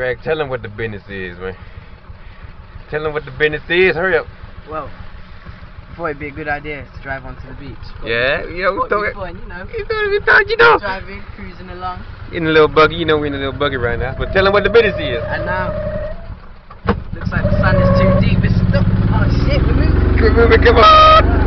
Greg, tell them what the business is, man. Tell them what the business is. Hurry up. Well, boy, it'd be a good idea to drive onto the beach. Yeah, yeah, we Thought you know. We thought, we thought, you know. Driving, cruising along, In a little buggy, you know we're in a little buggy right now. But tell them what the business is. and now looks like the sun is too deep. It's oh shit, we're moving. Come on, moving. come on!